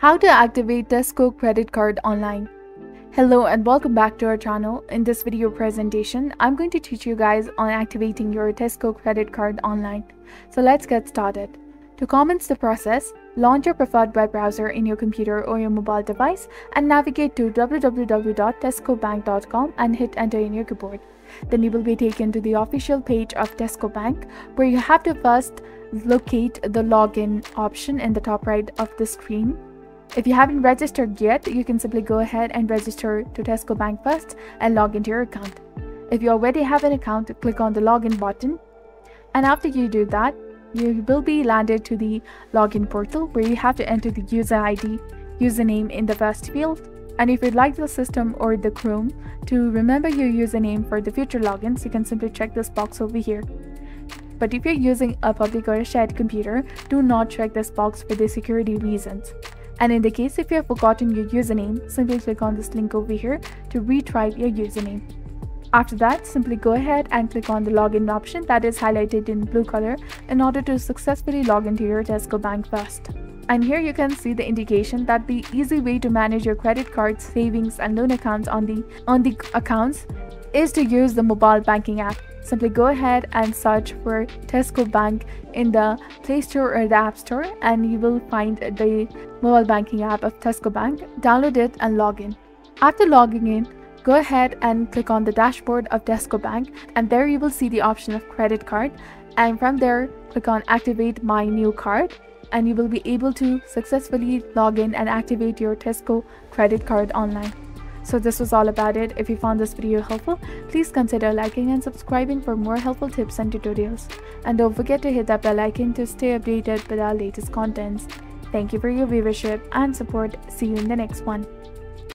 How to activate Tesco credit card online. Hello and welcome back to our channel. In this video presentation, I'm going to teach you guys on activating your Tesco credit card online. So let's get started. To commence the process, launch your preferred web browser in your computer or your mobile device and navigate to www.tescobank.com and hit enter in your keyboard. Then you will be taken to the official page of Tesco Bank where you have to first locate the login option in the top right of the screen if you haven't registered yet, you can simply go ahead and register to Tesco Bank first and log into your account. If you already have an account, click on the login button. And after you do that, you will be landed to the login portal where you have to enter the user ID, username in the first field. And if you'd like the system or the Chrome to remember your username for the future logins, you can simply check this box over here. But if you're using a public or a shared computer, do not check this box for the security reasons. And in the case if you have forgotten your username, simply click on this link over here to retry your username. After that, simply go ahead and click on the login option that is highlighted in blue color in order to successfully log into your Tesco Bank first. And here you can see the indication that the easy way to manage your credit cards, savings and loan accounts on the on the accounts is to use the mobile banking app. Simply go ahead and search for Tesco Bank in the Play Store or the App Store and you will find the mobile banking app of Tesco Bank. Download it and log in. After logging in, go ahead and click on the dashboard of Tesco Bank and there you will see the option of credit card and from there click on activate my new card and you will be able to successfully log in and activate your Tesco credit card online. So this was all about it. If you found this video helpful, please consider liking and subscribing for more helpful tips and tutorials. And don't forget to hit that bell icon to stay updated with our latest contents. Thank you for your viewership and support. See you in the next one.